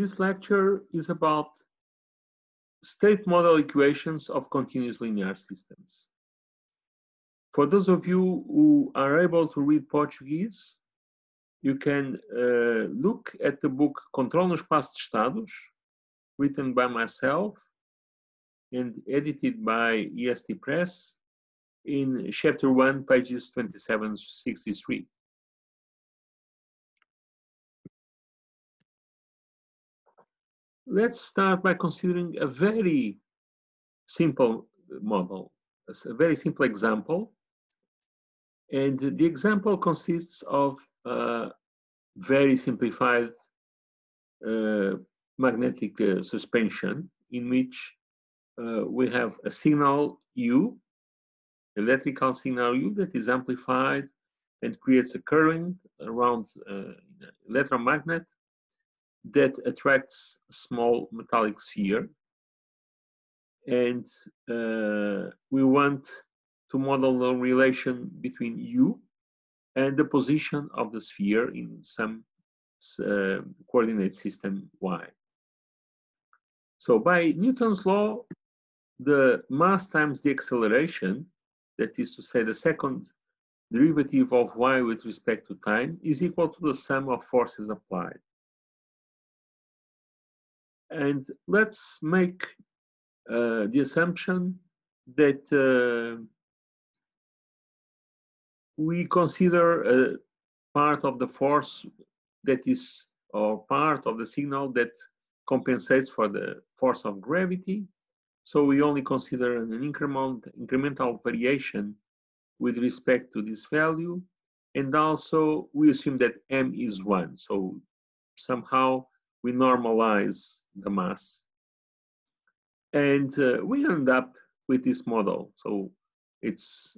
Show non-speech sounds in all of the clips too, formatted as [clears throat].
this lecture is about state model equations of continuous linear systems. For those of you who are able to read Portuguese, you can uh, look at the book Controlo no Espaço de Estados, written by myself and edited by IST Press in chapter 1, pages 27 63. Let's start by considering a very simple model, a very simple example. And the example consists of a very simplified uh, magnetic uh, suspension in which uh, we have a signal U, electrical signal U that is amplified and creates a current around uh, electromagnet that attracts small metallic sphere. And uh, we want to model the relation between U and the position of the sphere in some uh, coordinate system Y. So by Newton's law, the mass times the acceleration, that is to say the second derivative of y with respect to time, is equal to the sum of forces applied. And let's make uh, the assumption that uh, we consider a part of the force that is, or part of the signal that compensates for the force of gravity. So we only consider an increment, incremental variation with respect to this value. And also we assume that m is one. So somehow we normalize the mass. And uh, we end up with this model. So it's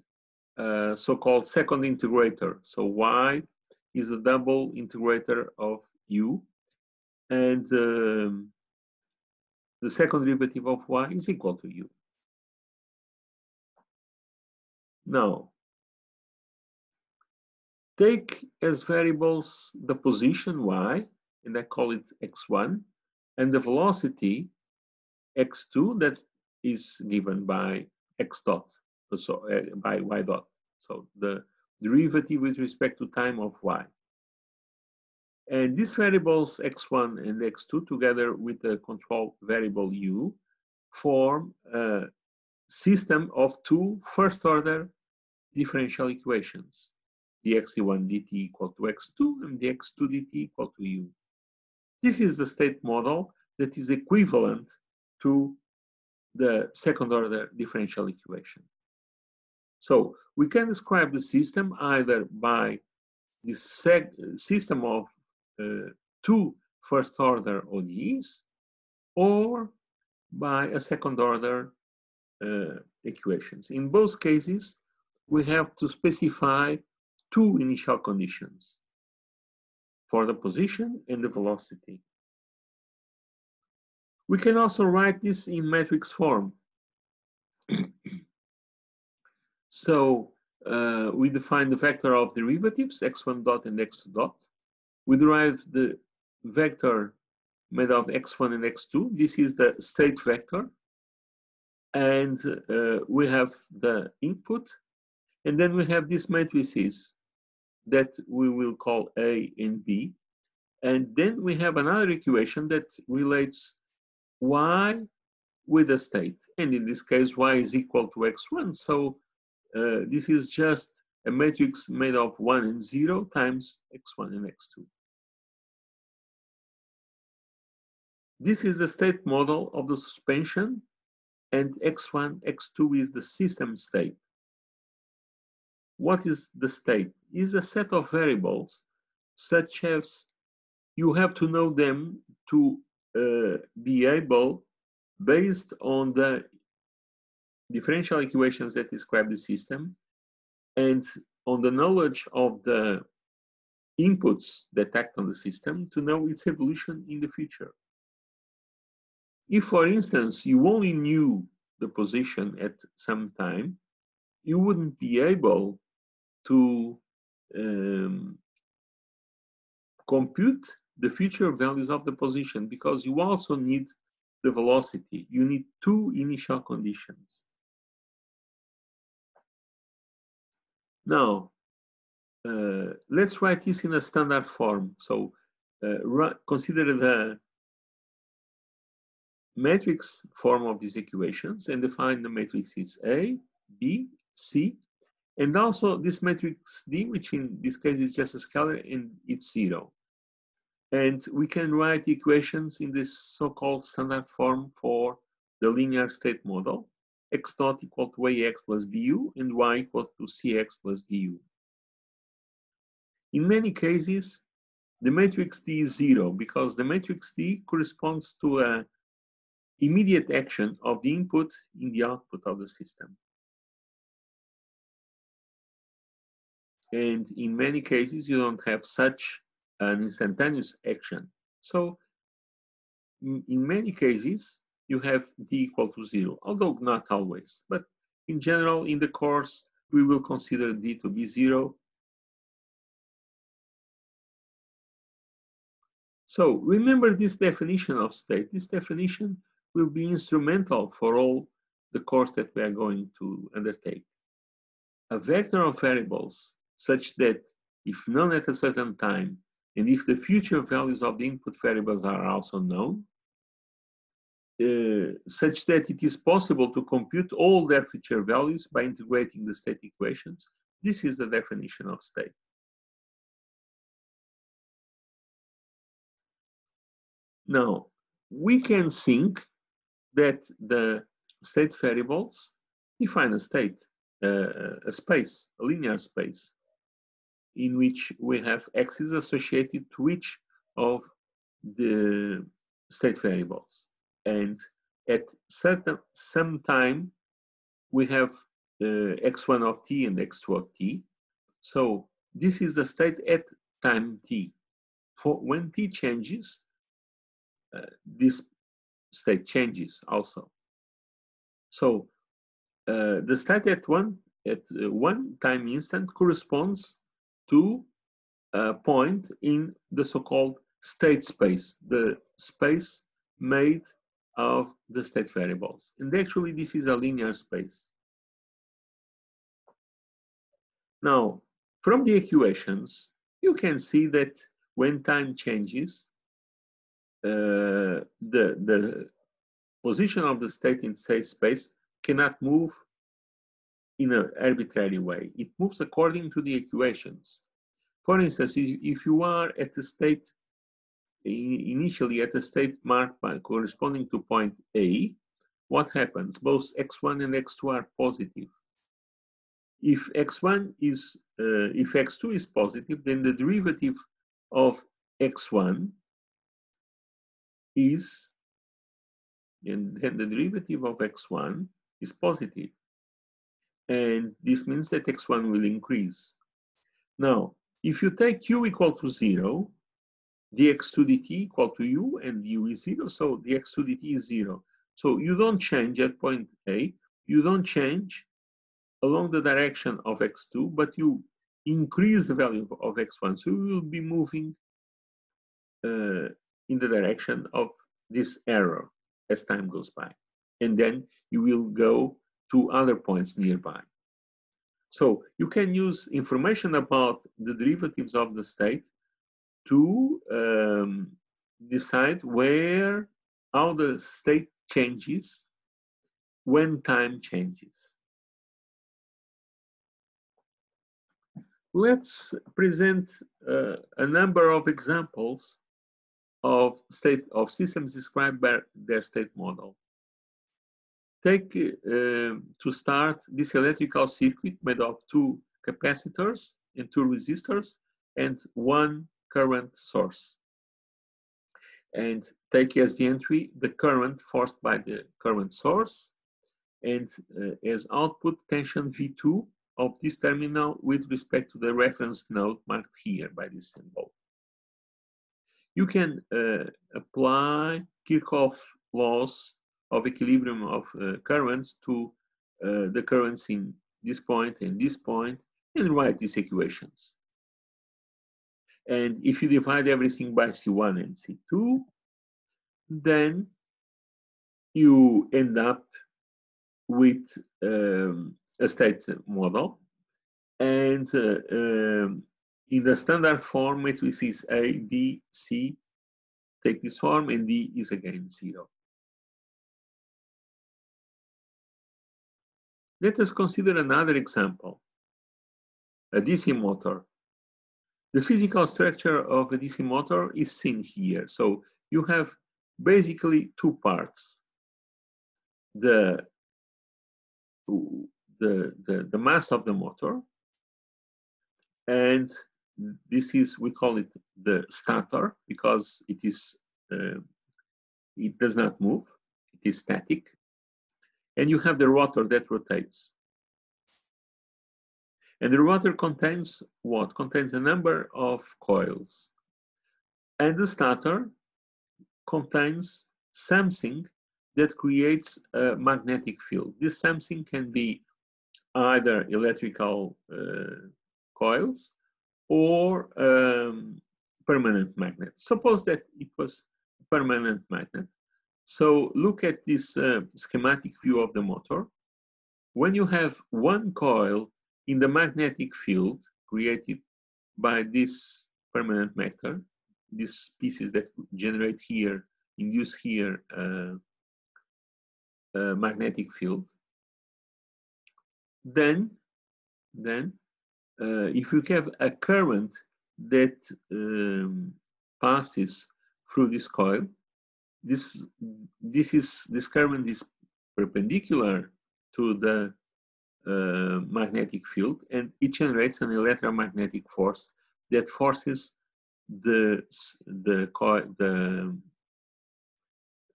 a so-called second integrator. So y is a double integrator of u. And um, the second derivative of y is equal to u. Now, take as variables the position y, and I call it x1, and the velocity x2 that is given by x dot, so uh, by y dot. So the derivative with respect to time of y. And these variables x1 and x2 together with the control variable u form a system of two first order differential equations. The x1 dt equal to x2 and the x2 dt equal to u. This is the state model that is equivalent to the second order differential equation. So we can describe the system either by the system of uh, two first order ODEs or by a second order uh, equations. In both cases, we have to specify two initial conditions for the position and the velocity. We can also write this in matrix form. [clears throat] so uh, we define the vector of derivatives, x1 dot and x2 dot. We derive the vector made of x1 and x2. This is the state vector. And uh, we have the input. And then we have these matrices that we will call A and B. And then we have another equation that relates y with the state. And in this case, y is equal to x1. So uh, this is just a matrix made of 1 and 0 times x1 and x2. This is the state model of the suspension, and x1, x2 is the system state. What is the state? Is a set of variables such as you have to know them to uh, be able, based on the differential equations that describe the system, and on the knowledge of the inputs that act on the system, to know its evolution in the future. If, for instance, you only knew the position at some time, you wouldn't be able to um, compute the future values of the position because you also need the velocity. You need two initial conditions. Now, uh, let's write this in a standard form. So uh, consider the matrix form of these equations and define the matrices A, B, C, and also this matrix D, which in this case is just a scalar and it's zero. And we can write equations in this so-called standard form for the linear state model, x dot equal to ax plus bu and y equal to cx plus du. In many cases, the matrix D is zero because the matrix D corresponds to a immediate action of the input in the output of the system. And in many cases, you don't have such an instantaneous action. So in many cases, you have d equal to zero, although not always. But in general, in the course, we will consider d to be zero. So remember this definition of state. This definition will be instrumental for all the course that we are going to undertake. A vector of variables such that if known at a certain time, and if the future values of the input variables are also known, uh, such that it is possible to compute all their future values by integrating the state equations. This is the definition of state. Now, we can think that the state variables define a state, uh, a space, a linear space in which we have x's associated to each of the state variables. And at certain some time, we have uh, x1 of t and x2 of t. So this is the state at time t. For when t changes, uh, this state changes also. So uh, the state at one at uh, one time instant corresponds to a point in the so-called state space, the space made of the state variables. And actually, this is a linear space. Now, from the equations, you can see that when time changes, uh, the, the position of the state in state space cannot move in an arbitrary way. It moves according to the equations. For instance, if you are at a state, initially at a state marked by corresponding to point A, what happens? Both x1 and x2 are positive. If x1 is, uh, if x2 is positive, then the derivative of x1 is, and then the derivative of x1 is positive. And this means that x1 will increase. Now, if you take u equal to 0, dx2 dt equal to u, and u is 0, so dx2 dt is 0. So you don't change at point A, you don't change along the direction of x2, but you increase the value of x1. So you will be moving uh, in the direction of this error as time goes by. And then you will go to other points nearby. So you can use information about the derivatives of the state to um, decide where, how the state changes when time changes. Let's present uh, a number of examples of state of systems described by their state model. Take uh, to start this electrical circuit made of two capacitors and two resistors and one current source. And take as the entry the current forced by the current source and uh, as output tension V2 of this terminal with respect to the reference node marked here by this symbol. You can uh, apply Kirchhoff laws of equilibrium of uh, currents to uh, the currents in this point and this point and write these equations. And if you divide everything by C1 and C2, then you end up with um, a state model. And uh, um, in the standard form, matrix is A, B, C, take this form, and D is again zero. Let us consider another example, a DC motor. The physical structure of a DC motor is seen here. So you have basically two parts. The, the, the, the mass of the motor, and this is, we call it the stator because it is, uh, it does not move, it is static. And you have the rotor that rotates. And the rotor contains what? Contains a number of coils. And the stator contains something that creates a magnetic field. This something can be either electrical uh, coils or um, permanent magnet. Suppose that it was permanent magnet. So look at this uh, schematic view of the motor. When you have one coil in the magnetic field created by this permanent matter, these pieces that generate here, induce here uh, a magnetic field, then, then uh, if you have a current that um, passes through this coil, this this is this current is perpendicular to the uh, magnetic field and it generates an electromagnetic force that forces the the coil the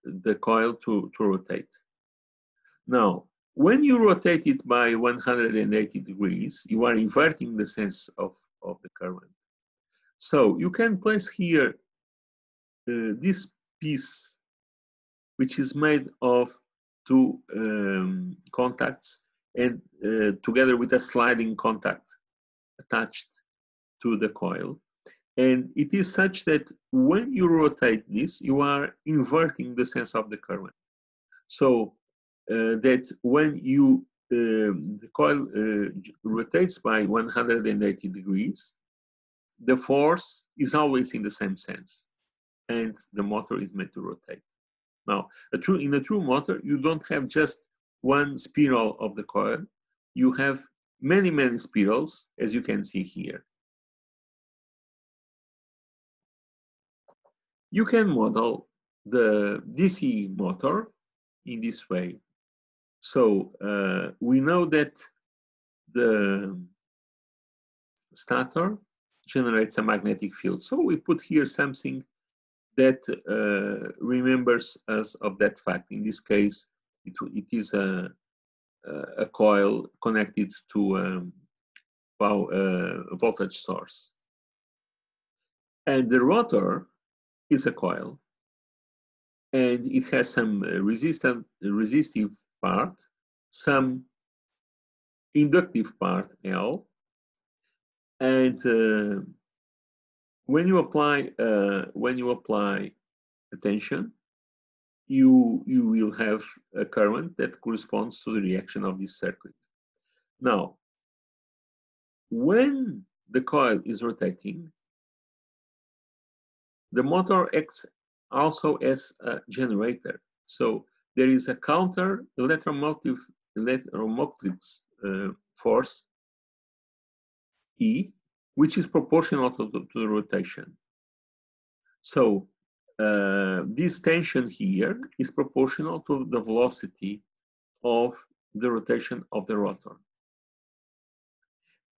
the coil to, to rotate. Now, when you rotate it by 180 degrees, you are inverting the sense of, of the current. So you can place here uh, this piece, which is made of two um, contacts and uh, together with a sliding contact attached to the coil. And it is such that when you rotate this, you are inverting the sense of the current. So uh, that when you um, the coil uh, rotates by 180 degrees, the force is always in the same sense, and the motor is made to rotate. Now, a true, in a true motor, you don't have just one spiral of the coil, you have many, many spirals, as you can see here. You can model the DC motor in this way. So uh, we know that the stator generates a magnetic field. So we put here something that uh, remembers us of that fact. In this case, it, it is a, a coil connected to um, power, uh, voltage source. And the rotor is a coil and it has some uh, resistant, resistive part, some inductive part L, and uh, when you apply uh, when you apply attention, you, you will have a current that corresponds to the reaction of this circuit. Now, when the coil is rotating, the motor acts also as a generator. So there is a counter electromotive electromotive uh, force E, which is proportional to, to, the rotation. So uh, this tension here is proportional to the velocity of the rotation of the rotor.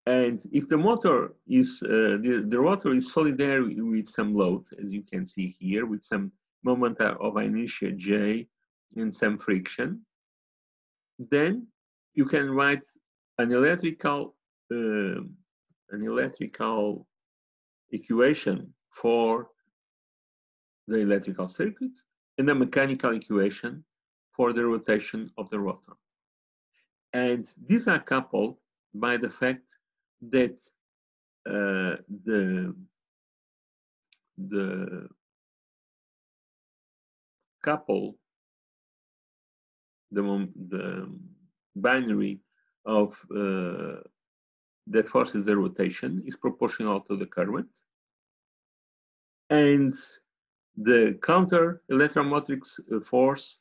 And if the motor is, uh, the, the rotor is solidary with some load, as you can see here, with some moment of inertia J and some friction, then you can write an electrical, uh, an electrical equation for the electrical circuit, and a mechanical equation for the rotation of the rotor. And these are coupled by the fact that uh, the the couple the, the binary of uh, that forces the rotation is proportional to the current. And the counter electromotive uh, force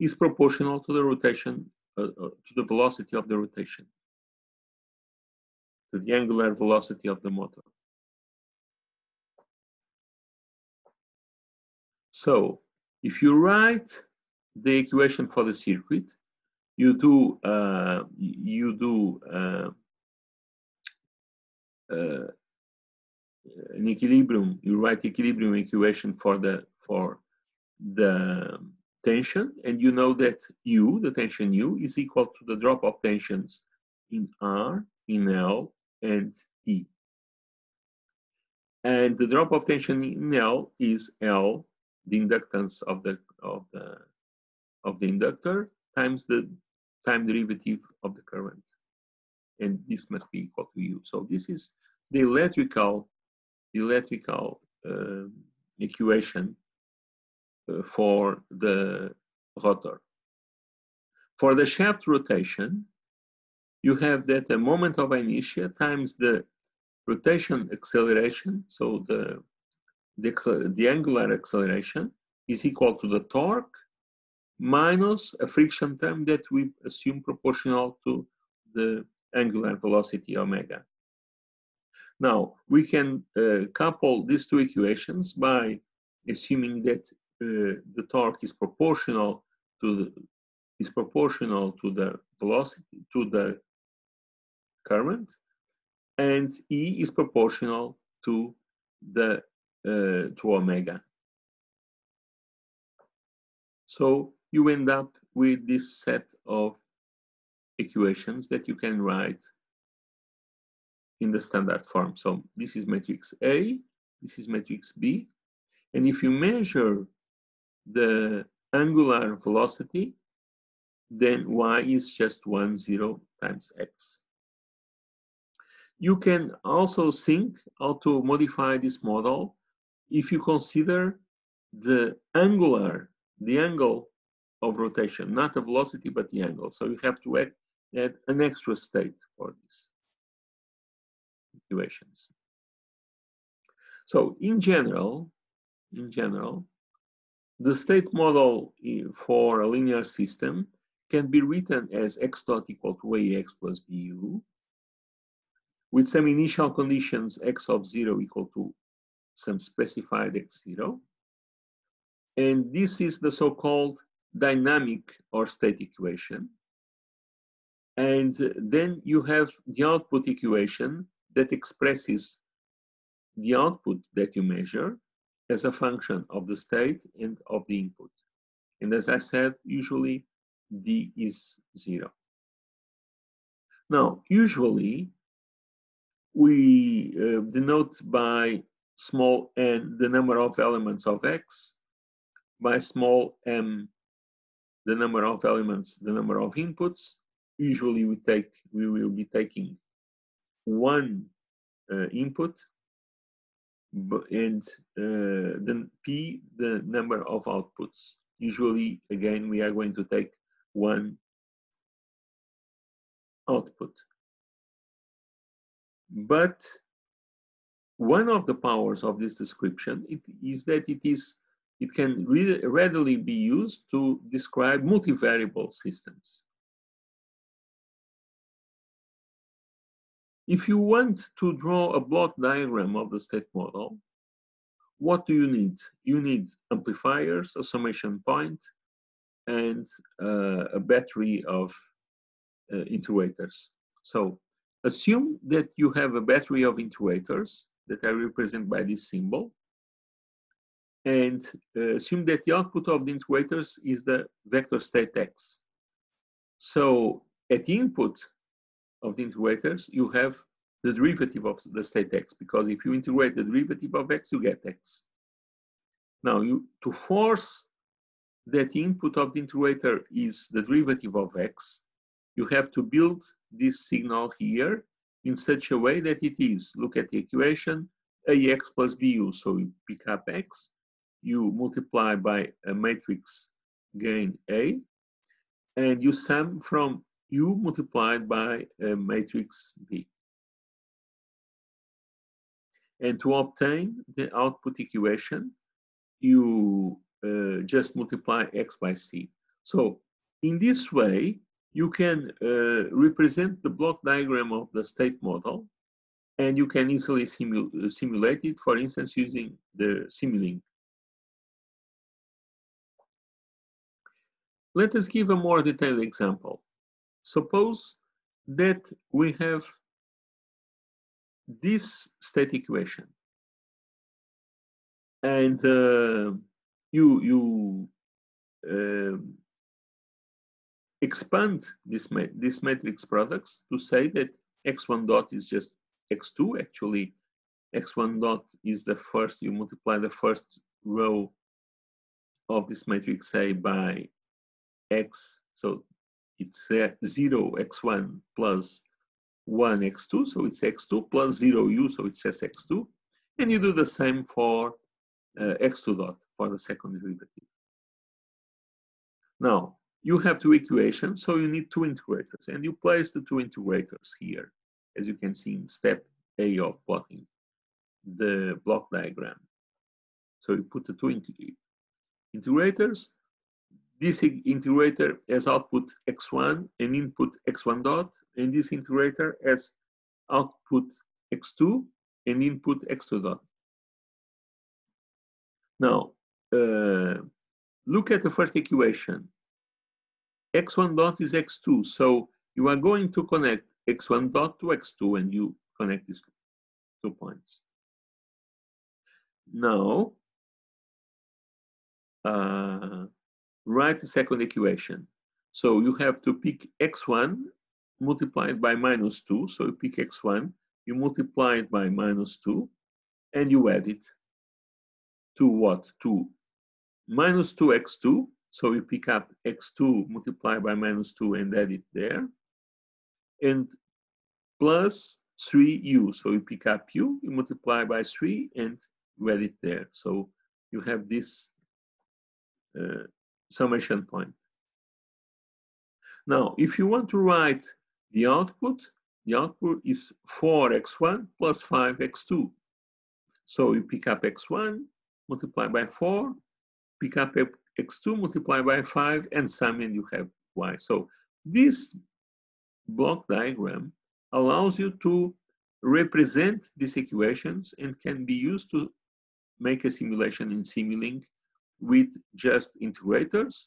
is proportional to the rotation, uh, uh, to the velocity of the rotation, to the angular velocity of the motor. So if you write the equation for the circuit, you do uh, you do uh, uh, an equilibrium. You write equilibrium equation for the for the tension, and you know that U, the tension U, is equal to the drop of tensions in R, in L, and E. And the drop of tension in L is L, the inductance of the of the of the inductor times the time derivative of the current. And this must be equal to U. So this is the electrical, electrical uh, equation uh, for the rotor. For the shaft rotation, you have that the moment of inertia times the rotation acceleration, so the, the, the angular acceleration is equal to the torque minus a friction term that we assume proportional to the angular velocity omega. Now, we can uh, couple these two equations by assuming that uh, the torque is proportional to the, is proportional to the velocity, to the current, and E is proportional to the uh, to omega. So you end up with this set of equations that you can write in the standard form. So this is matrix A, this is matrix B, and if you measure the angular velocity, then y is just 1, 0 times x. You can also think how to modify this model if you consider the angular, the angle of rotation, not the velocity, but the angle. So you have to add, add an extra state for these So in general, in general, the state model for a linear system can be written as x dot equal to ax plus bu, with some initial conditions x of zero equal to some specified x0. And this is the so-called dynamic or state equation. And then you have the output equation that expresses the output that you measure as a function of the state and of the input. And as I said, usually D is zero. Now, usually we uh, denote by small n the number of elements of X, by small m the number of elements, the number of inputs. Usually we take, we will be taking one uh, input and uh, then P, the number of outputs. Usually, again, we are going to take one output. But one of the powers of this description is that it is it can readily be used to describe multivariable systems. If you want to draw a block diagram of the state model, what do you need? You need amplifiers, a summation point, and uh, a battery of uh. So assume that you have a battery of integrators that are represented by this symbol and uh, assume that the output of the integrators is the vector state x. So at the input of the integrators, you have the derivative of the state x, because if you integrate the derivative of x, you get x. Now, you to force that input of the integrator is the derivative of x, you have to build this signal here in such a way that it is, look at the equation, ax plus bu. So you pick up x, you multiply by a matrix gain A, and you sum from U multiplied by a matrix B. And to obtain the output equation, you uh, just multiply x by c. So in this way, you can uh, represent the block diagram of the state model and you can easily simu simulate it, for instance, using the Simulink Let us give a more detailed example. Suppose that we have this state equation. And uh, you you uh, expand this ma this matrix products to say that x1 dot is just x2 actually x1 dot is the first you multiply the first row of this matrix A by x, so it's uh, 0 x1 plus 1 x2, so it's x2 plus 0 u, so it's just x2. And you do the same for uh, x2 dot for the second derivative. Now, you have two equations, so you need two integrators, and you place the two integrators here, as you can see in step A of plotting the block diagram. So you put the two integrators, this integrator has output x1 and input x1 dot, and this integrator has output x2 and input x2 dot. Now, uh, look at the first equation. x1 dot is x2, so you are going to connect x1 dot to x2 and you connect these two points. Now, uh, write the second equation. So you have to pick x1 multiplied by minus 2. So you pick x1, you multiply it by minus 2, and you add it to what? To minus 2x2. So you pick up x2 multiplied by minus 2 and add it there. And plus 3u. So you pick up u, you multiply by 3 and you add it there. So you have this uh, summation point. Now, if you want to write the output, the output is 4x1 plus 5x2. So you pick up x1, multiply by 4, pick up x2, multiply by 5, and sum, and you have y. So this block diagram allows you to represent these equations and can be used to make a simulation in Simulink with just integrators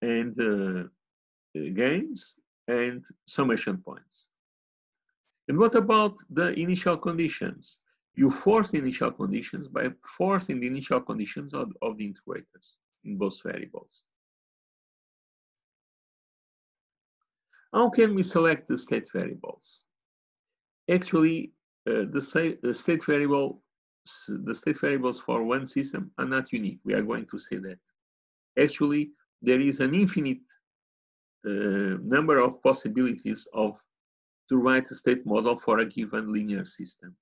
and uh, gains and summation points. And what about the initial conditions? You force the initial conditions by forcing the initial conditions of, of the integrators in both variables. How can we select the state variables? Actually, uh, the, the state variable the state variables for one system are not unique. We are going to see that. Actually, there is an infinite uh, number of possibilities of to write a state model for a given linear system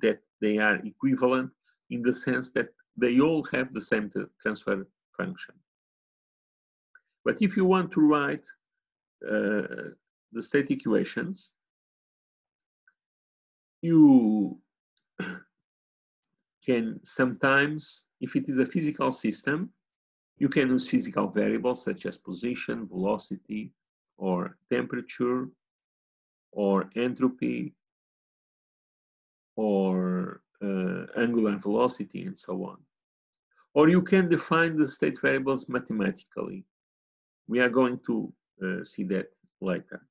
that they are equivalent in the sense that they all have the same transfer function. But if you want to write uh, the state equations, you can sometimes, if it is a physical system, you can use physical variables such as position, velocity, or temperature, or entropy, or uh, angular velocity, and so on. Or you can define the state variables mathematically. We are going to uh, see that later.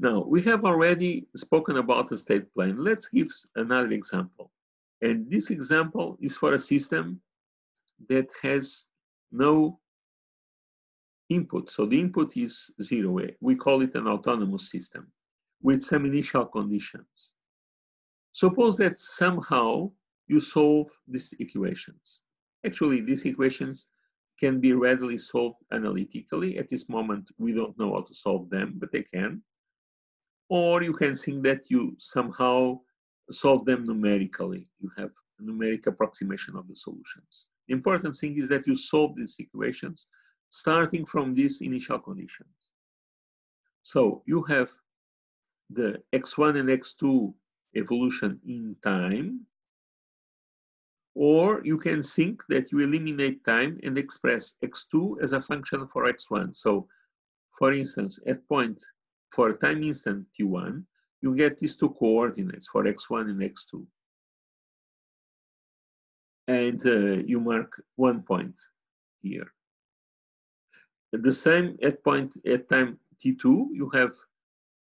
Now, we have already spoken about the state plane. Let's give another example. And this example is for a system that has no input. So the input is zero. Eh, we call it an autonomous system with some initial conditions. Suppose that somehow you solve these equations. Actually, these equations can be readily solved analytically. At this moment, we don't know how to solve them, but they can. Or you can think that you somehow solve them numerically. You have a numeric approximation of the solutions. The important thing is that you solve these equations starting from these initial conditions. So you have the x1 and x2 evolution in time, or you can think that you eliminate time and express x2 as a function for x1. So for instance, at point for time instant t1, you get these two coordinates for x1 and x2. And uh, you mark one point here. At the same at point at time t2, you have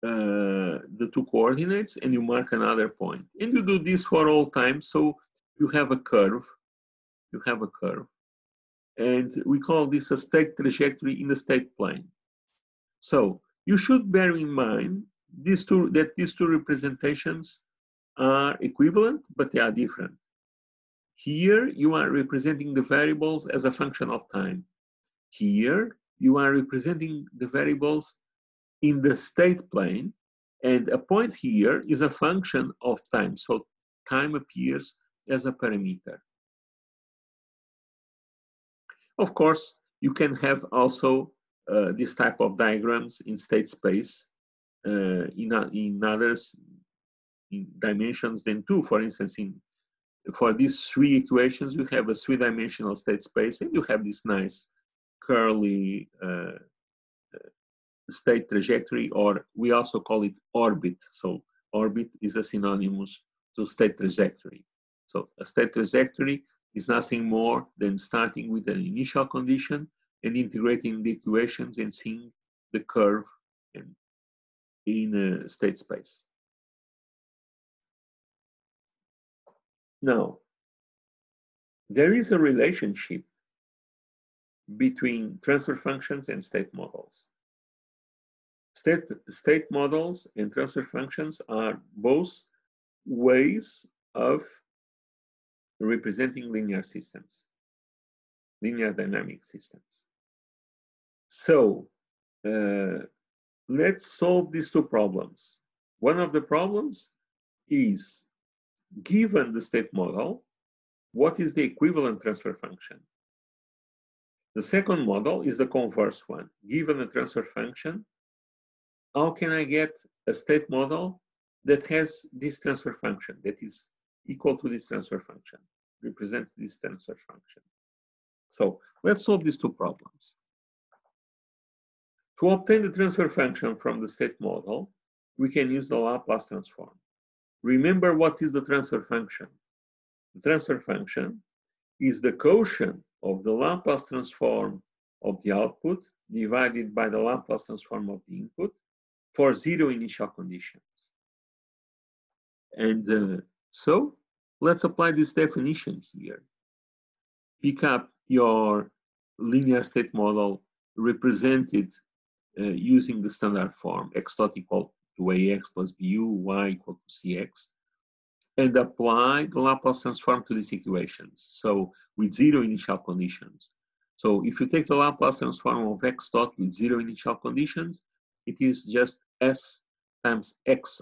uh, the two coordinates and you mark another point. And you do this for all times, so you have a curve. You have a curve. And we call this a state trajectory in the state plane. So you should bear in mind these two, that these two representations are equivalent, but they are different. Here, you are representing the variables as a function of time. Here, you are representing the variables in the state plane, and a point here is a function of time. So time appears as a parameter. Of course, you can have also uh, this type of diagrams in state space uh, in, in others in dimensions than two. For instance, in for these three equations, you have a three-dimensional state space, and you have this nice curly uh, state trajectory, or we also call it orbit. So orbit is a synonymous to state trajectory. So a state trajectory is nothing more than starting with an initial condition and integrating the equations and seeing the curve in, in a state space. Now, there is a relationship between transfer functions and state models. State, state models and transfer functions are both ways of representing linear systems, linear dynamic systems. So uh, let's solve these two problems. One of the problems is, given the state model, what is the equivalent transfer function? The second model is the converse one. Given a transfer function, how can I get a state model that has this transfer function that is equal to this transfer function, represents this transfer function. So let's solve these two problems. To obtain the transfer function from the state model, we can use the Laplace transform. Remember what is the transfer function? The transfer function is the quotient of the Laplace transform of the output divided by the Laplace transform of the input for zero initial conditions. And uh, so let's apply this definition here. Pick up your linear state model represented using the standard form x dot equal to ax plus bu, y equal to cx, and apply the Laplace transform to these equations. So with zero initial conditions. So if you take the Laplace transform of x dot with zero initial conditions, it is just s times x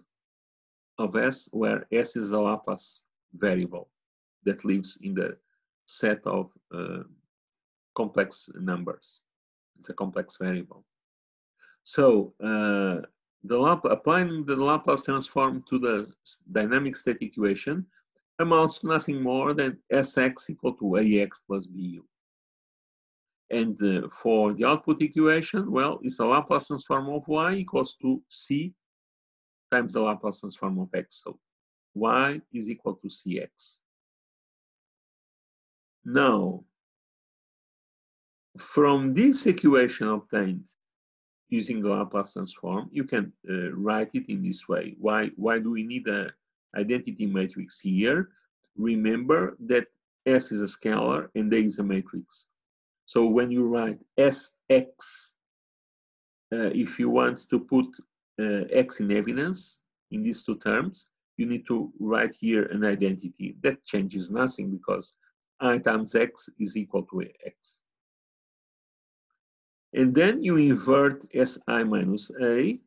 of s, where s is the Laplace variable that lives in the set of uh, complex numbers. It's a complex variable. So uh, the applying the Laplace transform to the dynamic state equation amounts to nothing more than Sx equal to Ax plus Bu. And uh, for the output equation, well, it's the Laplace transform of y equals to c times the Laplace transform of x. So y is equal to cx. Now, from this equation obtained using the Laplace transform, you can uh, write it in this way. Why, why do we need an identity matrix here? Remember that S is a scalar and A is a matrix. So when you write Sx, uh, if you want to put uh, X in evidence in these two terms, you need to write here an identity. That changes nothing because I times X is equal to X. And then you invert Si minus A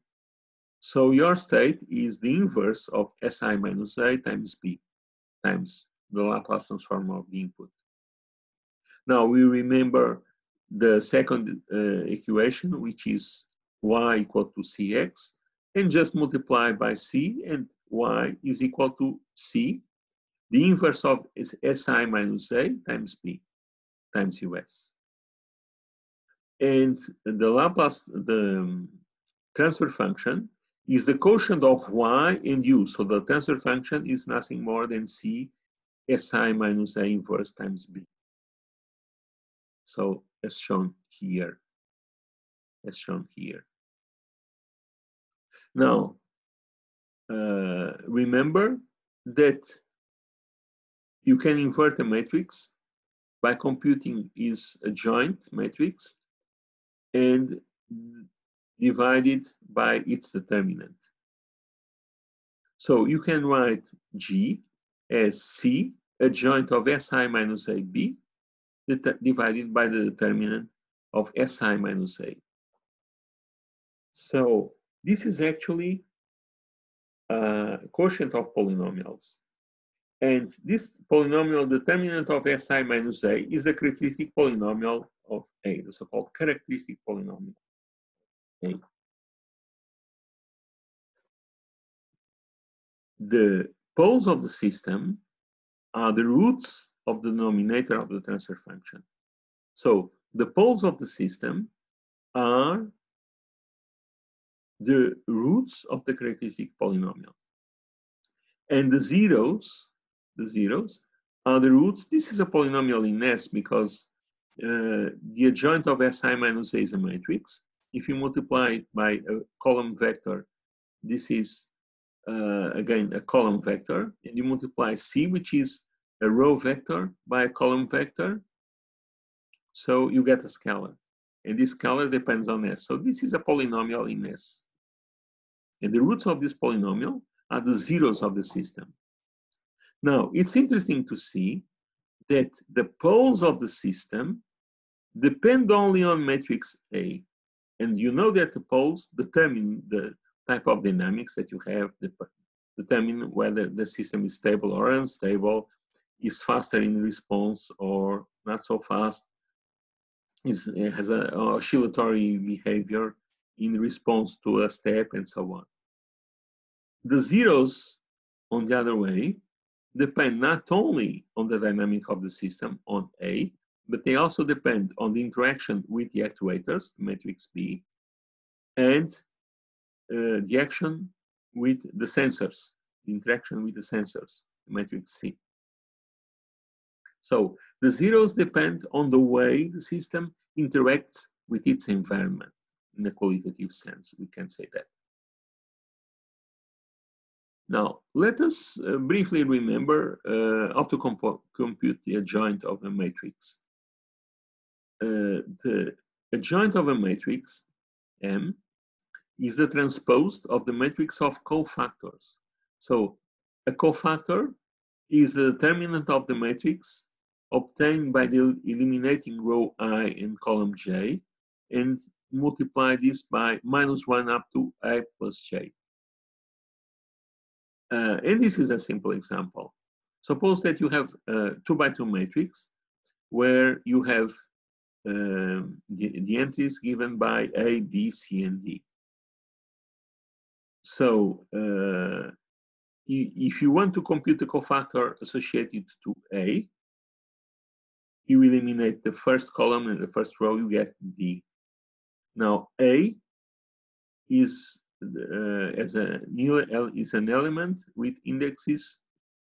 So your state is the inverse of Si minus A times B times the Laplace transform of the input. Now we remember the second uh, equation, which is y equal to cx, and just multiply by c, and y is equal to c, the inverse of is si minus a times b times us. And the Laplace, the transfer function is the quotient of y and u. So the transfer function is nothing more than c si minus a inverse times b. So as shown here, as shown here. Now, uh, remember that you can invert a matrix by computing its adjoint matrix and divide it by its determinant. So you can write G as C adjoint of Si minus AB divided by the determinant of Si minus A. So this is actually a quotient of polynomials. And this polynomial determinant of Si minus A is a characteristic polynomial of A, the so-called characteristic polynomial A. The poles of the system are the roots of the denominator of the transfer function. So the poles of the system are the roots of the characteristic polynomial. And the zeros, the zeros, are the roots. This is a polynomial in S because uh, the adjoint of Si minus A is a matrix. If you multiply it by a column vector, this is, uh, again, a column vector. And you multiply C, which is a row vector, by a column vector. So you get a scalar. And this scalar depends on S. So this is a polynomial in S. And the roots of this polynomial are the zeros of the system. Now, it's interesting to see that the poles of the system depend only on matrix A. And you know that the poles determine the type of dynamics that you have, determine whether the system is stable or unstable, is faster in response or not so fast, is, has an oscillatory behavior in response to a step and so on. The zeros, on the other way, depend not only on the dynamic of the system on A, but they also depend on the interaction with the actuators, matrix B, and uh, the action with the sensors, the interaction with the sensors, matrix C. So the zeros depend on the way the system interacts with its environment. In a qualitative sense, we can say that. Now, let us uh, briefly remember uh, how to compute the adjoint of a matrix. The adjoint of a matrix, M, is the transpose of the matrix of cofactors. So a cofactor is the determinant of the matrix obtained by the eliminating row i in column j and multiply this by minus 1 up to i plus j. Uh, and this is a simple example. Suppose that you have a 2 by 2 matrix where you have uh, the, the, entries given by A, B, C, and D. So uh, if you want to compute the cofactor associated to A, you eliminate the first column and the first row, you get D. Now A is uh, as a new L is an element with indexes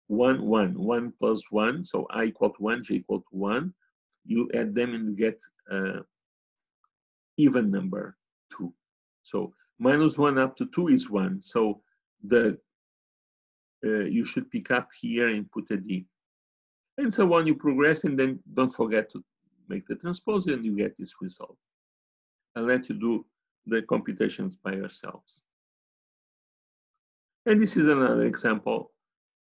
1, 1, 1 plus 1, so i equal to 1, j equal to 1. You add them and you get uh, even number 2. So minus 1 up to 2 is 1. So the uh, you should pick up here and put a d and so on you progress and then don't forget to make the transpose and you get this result. I'll let you do the computations by yourselves. And this is another example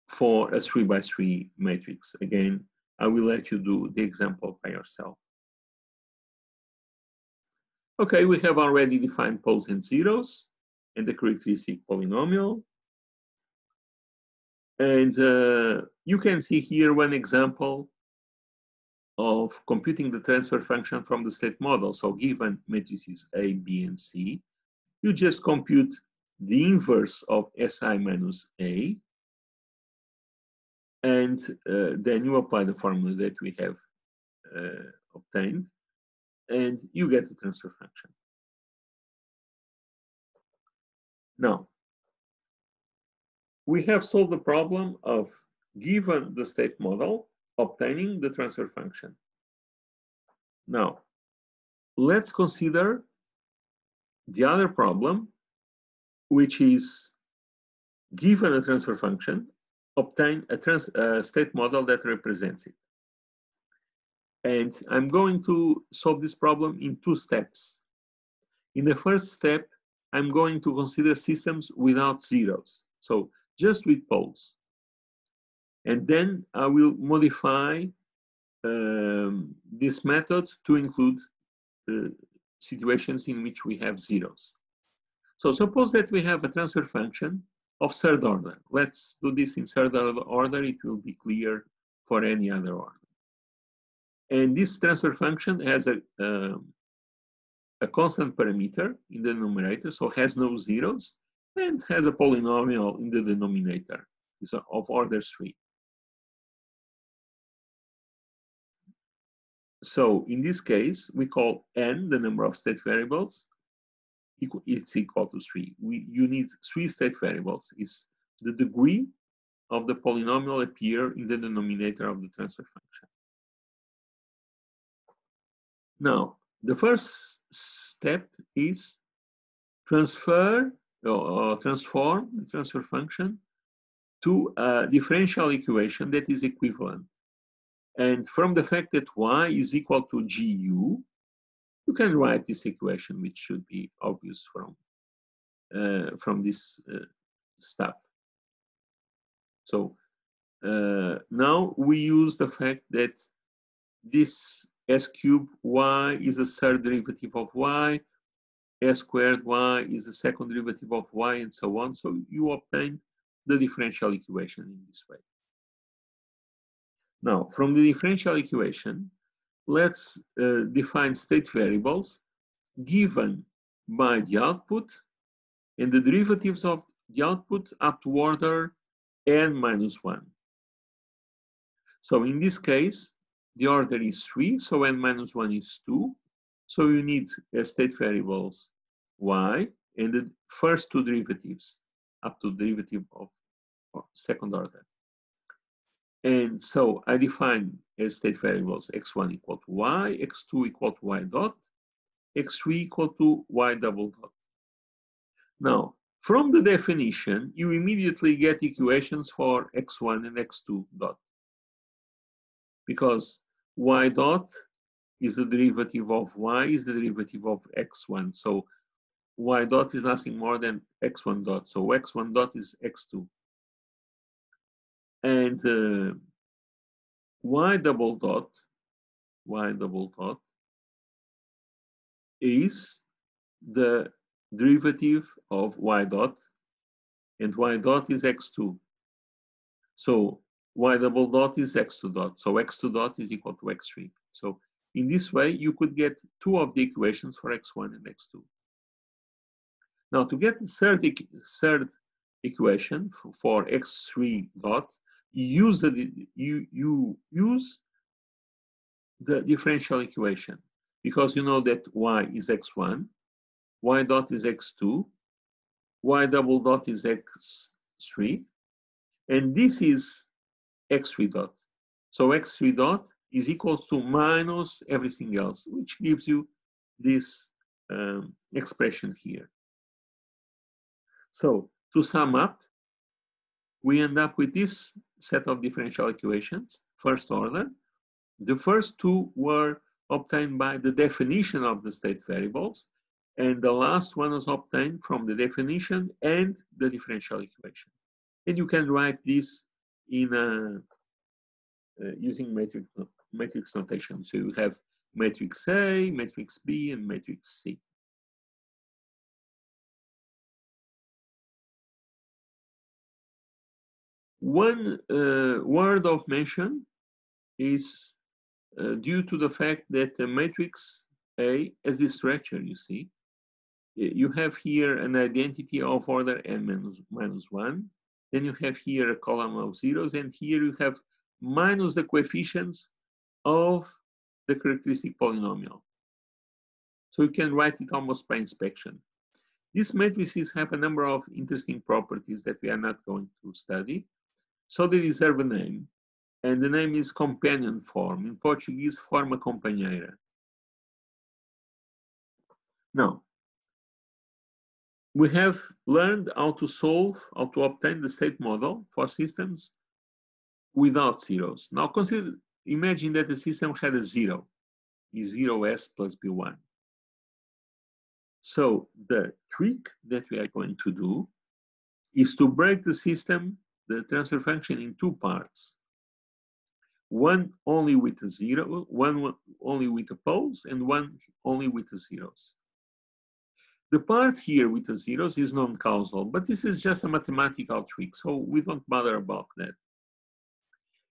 for a three by three matrix. Again, I will let you do the example by yourself. Okay, we have already defined poles and zeros, and the characteristic polynomial. And uh, you can see here one example of computing the transfer function from the state model. So given matrices A, B, and C, you just compute the inverse of Si minus A, and uh, then you apply the formula that we have uh, obtained, and you get the transfer function. Now, we have solved the problem of, given the state model, obtaining the transfer function. Now, let's consider the other problem, which is given a transfer function, obtain a trans, uh, state model that represents it. And I'm going to solve this problem in two steps. In the first step, I'm going to consider systems without zeros. So just with poles. And then I will modify um, this method to include uh, situations in which we have zeros. So suppose that we have a transfer function of third order. Let's do this in third order. It will be clear for any other order. And this transfer function has a, um, a constant parameter in the numerator, so has no zeros, and has a polynomial in the denominator, is of order three. So in this case, we call n the number of state variables. It's equal to three. We you need three state variables. Is the degree of the polynomial appear in the denominator of the transfer function. Now, the first step is transfer or transform the transfer function to a differential equation that is equivalent and from the fact that y is equal to gu, you can write this equation, which should be obvious from, uh, from this uh, stuff. So uh, now we use the fact that this s cubed y is a third derivative of y, s squared y is the second derivative of y, and so on. So you obtain the differential equation in this way. Now, from the differential equation, let's uh, define state variables given by the output and the derivatives of the output up to order n minus 1. So in this case, the order is 3, so n minus 1 is 2. So you need uh, state variables y and the first two derivatives up to derivative of second order. And so I define as state variables x1 equal to y, x2 equal to y dot, x3 equal to y double dot. Now, from the definition, you immediately get equations for x1 and x2 dot. Because y dot is the derivative of y is the derivative of x1. So y dot is nothing more than x1 dot. So x1 dot is x2 and uh, y double dot, y double dot is the derivative of y dot, and y dot is x2. So y double dot is x2 dot. So x2 dot is equal to x3. So in this way, you could get two of the equations for x1 and x2. Now to get the third, third equation for x3 dot, use the you you use the differential equation because you know that y is x1, y dot is x2, y double dot is x3, and this is x3 dot. So x3 dot is equals to minus everything else, which gives you this um, expression here. So to sum up, we end up with this set of differential equations, first order. The first two were obtained by the definition of the state variables, and the last one was obtained from the definition and the differential equation. And you can write this in a, uh, using matrix, matrix notation. So you have matrix A, matrix B, and matrix C. One uh, word of mention is uh, due to the fact that the matrix A has this structure, you see. You have here an identity of order n minus, minus 1. Then you have here a column of zeros, and here you have minus the coefficients of the characteristic polynomial. So you can write it almost by inspection. These matrices have a number of interesting properties that we are not going to study. So they deserve a name. And the name is companion form. In Portuguese, forma companheira. Now, we have learned how to solve, how to obtain the state model for systems without zeros. Now consider, imagine that the system had a zero, B0S plus B1. So the trick that we are going to do is to break the system, the transfer function in two parts. One only with a zero, one only with the poles, and one only with the zeros. The part here with the zeros is non-causal, but this is just a mathematical trick, so we don't bother about that.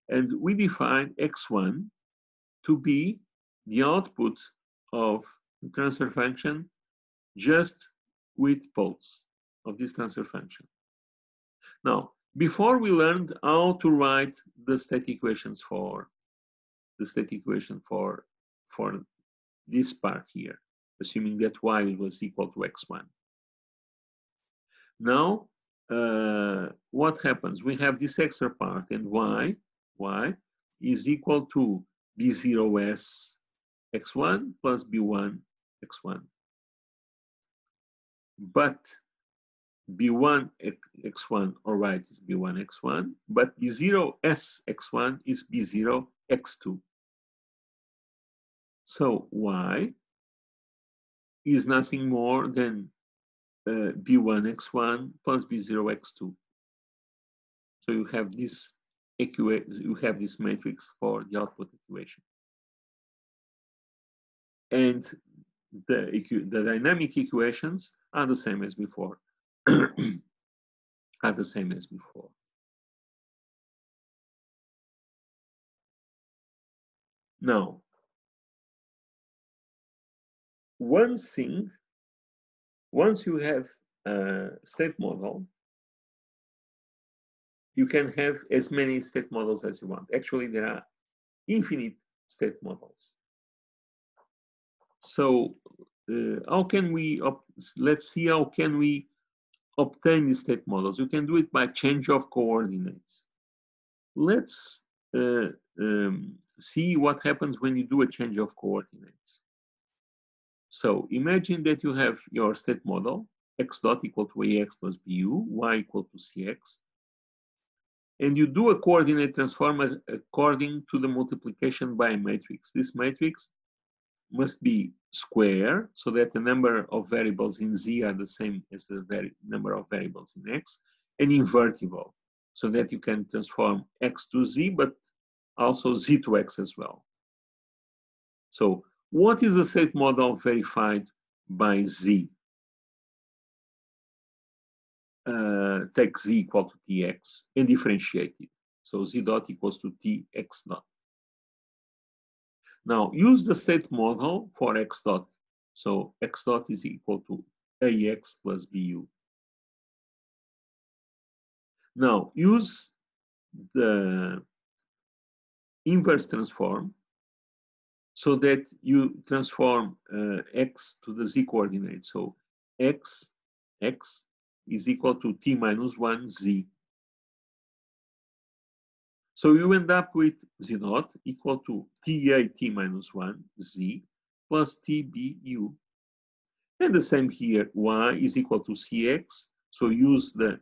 And we define x1 to be the output of the transfer function just with poles of this transfer function. Now, before we learned how to write the state equations for the state equation for for this part here, assuming that y was equal to x1. Now, uh, what happens? We have this extra part, and y, y is equal to b0s x1 plus b1 x1. But b1 x1 all right is b1 x1 but b0 s x1 is b0 x2 so y is nothing more than uh, b1 x1 plus b0 x2 so you have this you have this matrix for the output equation. And the, the dynamic equations are the same as before [clears throat] are the same as before. Now, one thing, once you have a state model, you can have as many state models as you want. Actually, there are infinite state models. So uh, how can we, let's see how can we obtain the state models. You can do it by change of coordinates. Let's uh, um, see what happens when you do a change of coordinates. So imagine that you have your state model, x dot equal to ax plus bu, y equal to cx, and you do a coordinate transform according to the multiplication by a matrix. This matrix must be square so that the number of variables in z are the same as the number of variables in x, and invertible so that you can transform x to z, but also z to x as well. So what is the state model verified by z? Uh, take z equal to tx and differentiate it. So z dot equals to tx dot. Now use the state model for x dot. So x dot is equal to ax plus bu. Now use the inverse transform so that you transform uh, x to the z coordinate. So x, x is equal to t minus 1 z. So you end up with z naught equal to ta t minus 1 z plus tbu. And the same here, y is equal to cx. So use the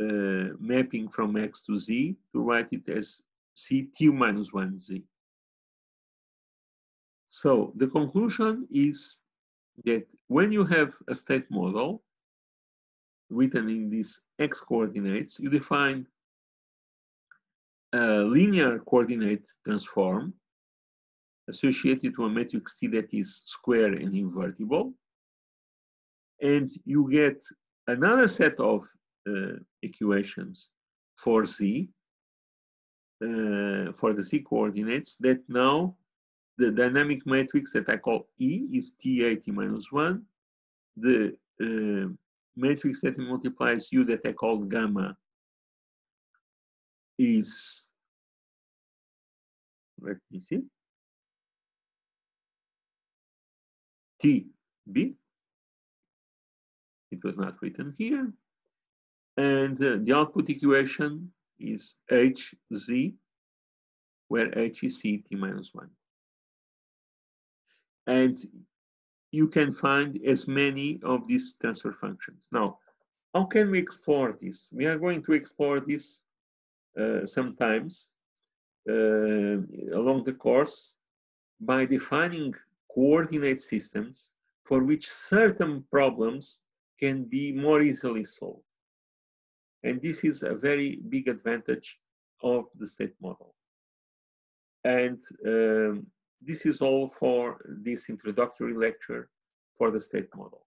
uh, mapping from x to z to write it as c t minus 1 z. So the conclusion is that when you have a state model written in these x coordinates, you define a linear coordinate transform associated to a matrix T that is square and invertible. And you get another set of uh, equations for z, uh, for the z coordinates, that now the dynamic matrix that I call E is TAT minus 1. The uh, matrix that multiplies U that I call gamma is, let me see, TB. It was not written here. And uh, the output equation is HZ, where H is CT minus 1 and you can find as many of these transfer functions. Now, how can we explore this? We are going to explore this sometimes uh, along the course by defining coordinate systems for which certain problems can be more easily solved. And this is a very big advantage of the state model. And um, this is all for this introductory lecture for the state model.